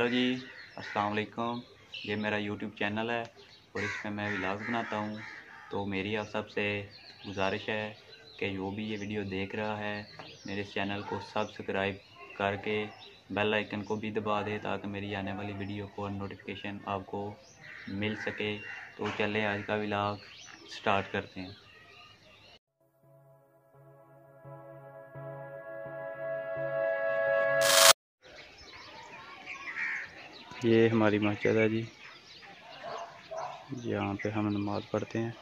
Hello जी, अस्सलाम वालेकुम। ये मेरा यूट्यूब चैनल है और इसमें मैं व्लॉग बनाता हूँ। तो मेरी आप सबसे गुजारिश है कि जो भी ये वीडियो देख रहा है, मेरे चैनल को सब्सक्राइब करके बेल आइकन को भी दबा दे ताकि मेरी आने वाली वीडियो को नोटिफिकेशन आपको मिल सके। तो चलें आज का विलाग स्टार्ट करते हैं। ये हमारी मस्जिद है जी। यहाँ पे हम नमाज़ पढ़ते हैं।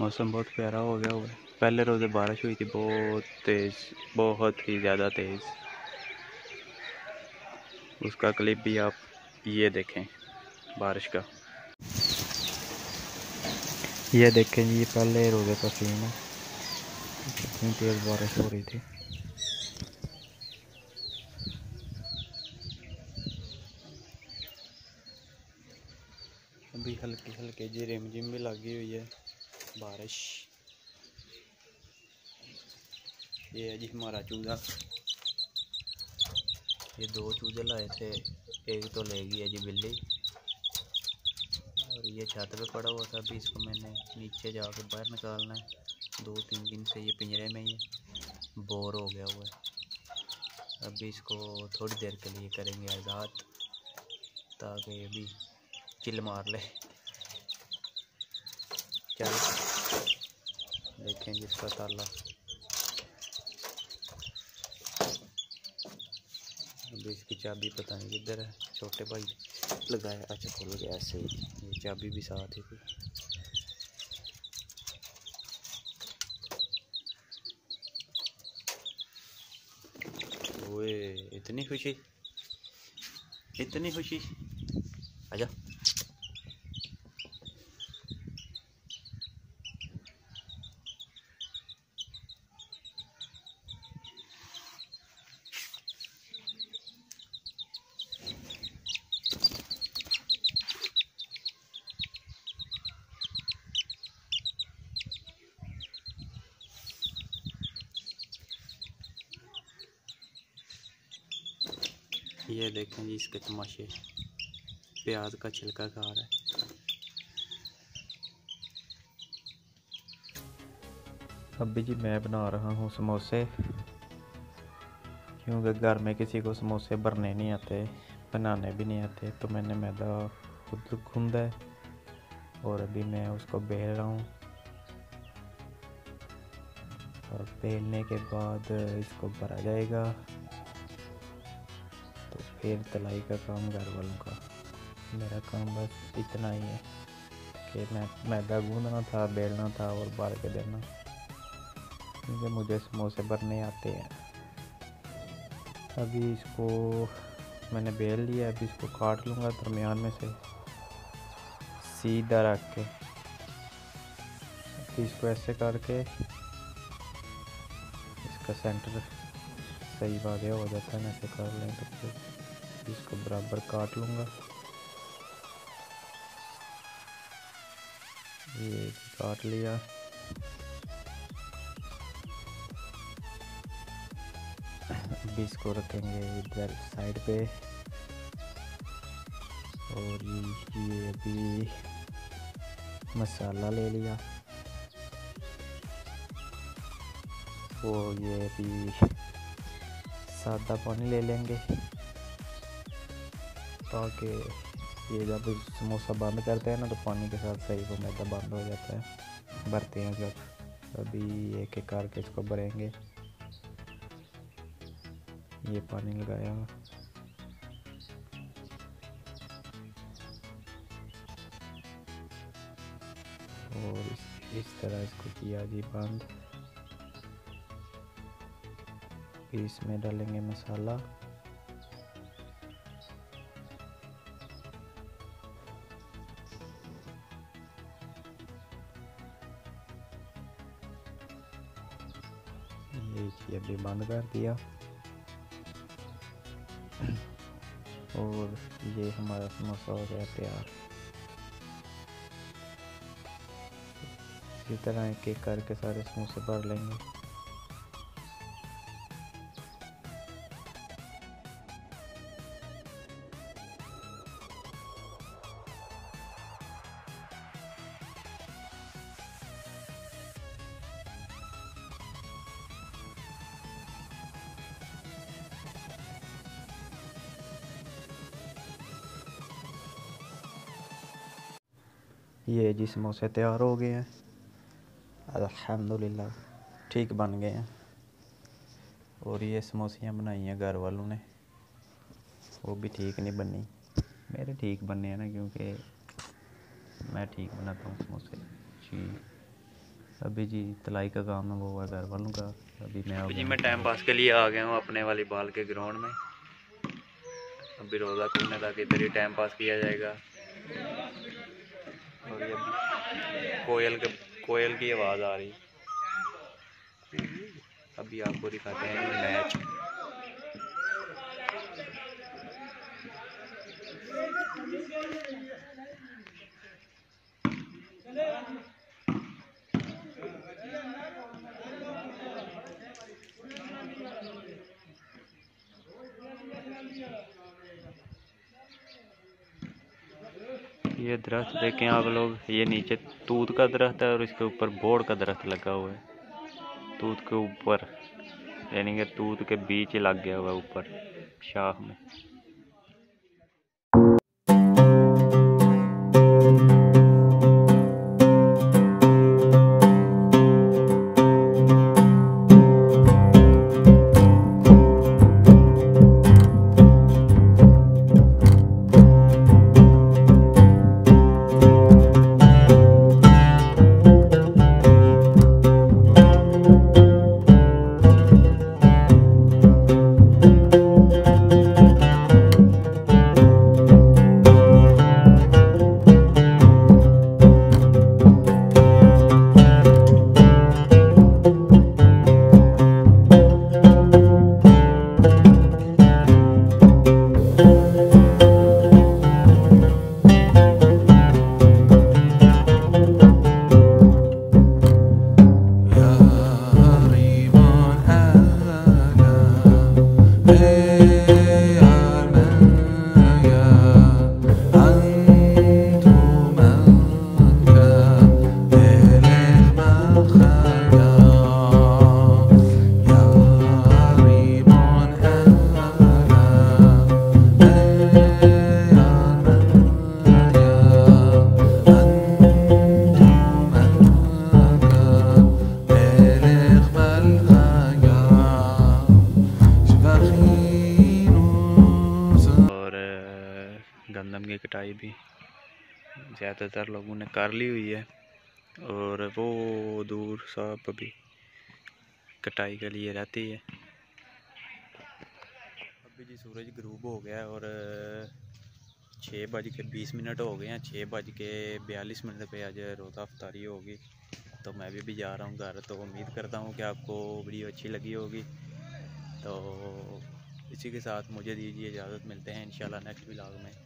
मौसम बहुत प्यारा हो गया हुआ पहले रोज़े बारिश हुई थी, बहुत तेज़, बहुत ही ज़्यादा तेज़। उसका क्लिप भी आप ये देखें, बारिश का। ये देखें जी, पहले रोज़े का सीन है। कितनी तेज़ बारिश हो रही थी अभी हल्की जी रिमझिम भी लगी हुई है, बारिश। ये है जी हमारा चूज़ा। ये दो चूज़े लाए थे, एक तो ले गई है जी बिल्ली। और ये छत पे पड़ा हुआ था अभी, इसको मैंने नीचे जाके बाहर निकालना है। दो तीन दिन से ये पिंजरे में ही बोर हो गया हुआ है। अभी इसको थोड़ी देर के लिए करेंगे आज़ाद, ताकि अभी चिल मार ले। चल देखें जिसका ताला। अभी इसकी चाबी पता नहीं किधर है। छोटे भाई लगाया अच्छा खुल गया ऐसे ये चाबी भी साथ ही थी। ओए, इतनी खुशी। इतनी खुशी आजा ये देखें जी इसके तमाशे। प्याज का छिलका खा रहा है। अभी जी मैं बना रहा हूँ समोसे। क्योंकि घर में किसी को समोसे भरने नहीं आते, बनाने भी नहीं आते तो मैंने मैदा खुद गूंदा है और अभी मैं उसको बेल रहा हूँ। और बेलने के बाद इसको भरा जाएगा। फिर तलाई का काम घर वालों का। मेरा काम बस इतना ही है कि मैं मैदा गूंदना था, बेलना था और बाल के देना। क्योंकि मुझे समोसे भरने आते हैं। अभी इसको मैंने बेल लिया, अभी इसको काट लूँगा दरमियान में से। सीधा रख के। अभी इसको ऐसे करके इसका सेंटर सही वादे हो जाता है ऐसे कर लें तो फिर इसको बराबर काट लूँगा। ये काट लिया। अभी इसको रखेंगे इधर साइड पे। और ये अभी मसाला ले लिया। और ये अभी सादा पानी ले लेंगे। ताकि ये जब समोसा बंद करते हैं ना तो पानी के साथ सही वो मैदा बंद हो जाता है। भरते हैं जब। अभी एक एक करके इसको भरेंगे। ये पानी लगाया। और इस, इस तरह इसको किया जी बंद। इसमें डालेंगे मसाला। ये अभी बंद कर दिया। और ये हमारा समोसा हो गया तैयार। इसी तरह एक एक करके सारे समोसे भर लेंगे। ये जी समोसे तैयार हो गए हैं। अल्हम्दुलिल्लाह ठीक बन गए हैं। और ये समोसियाँ बनाई हैं घर वालों ने। वो भी ठीक नहीं बनी। मेरे ठीक बनने हैं ना क्योंकि मैं ठीक बनाता हूँ समोसे। जी। अभी जी तलाई का काम है वो है घर वालों का। अभी मैं जी मैं टाइम पास के लिए आ गया हूँ अपने वाली बाल के ग्राउंड में। अभी रोज़ा खुलने तक इधर ही टाइम पास किया जाएगा। कोयल के कोयल की आवाज़ आ रही। अभी आपको दिखाते हैं मैच ये दरख्त देखें आप लोग, ये नीचे तूत का दरख्त है और इसके ऊपर बोर्ड का दरख्त लगा हुआ है। तूत के ऊपर, यानी कि तूत के बीच लग गया हुआ है ऊपर शाख में। गंदम की कटाई भी ज़्यादातर लोगों ने कर ली हुई है और वो दूर सब अभी कटाई के लिए रहती है। अभी जी सूरज ग्रूब हो गया और छः बज के बीस मिनट हो गए हैं छः बज के बयालीस मिनट पे आज रोज़ा अफ्तारी होगी। तो मैं भी, भी जा रहा हूँ घर तो उम्मीद करता हूँ कि आपको वीडियो अच्छी लगी होगी। तो इसी के साथ मुझे दीजिए इजाज़त मिलते हैं इंशाल्लाह नेक्स्ट व्लॉग में।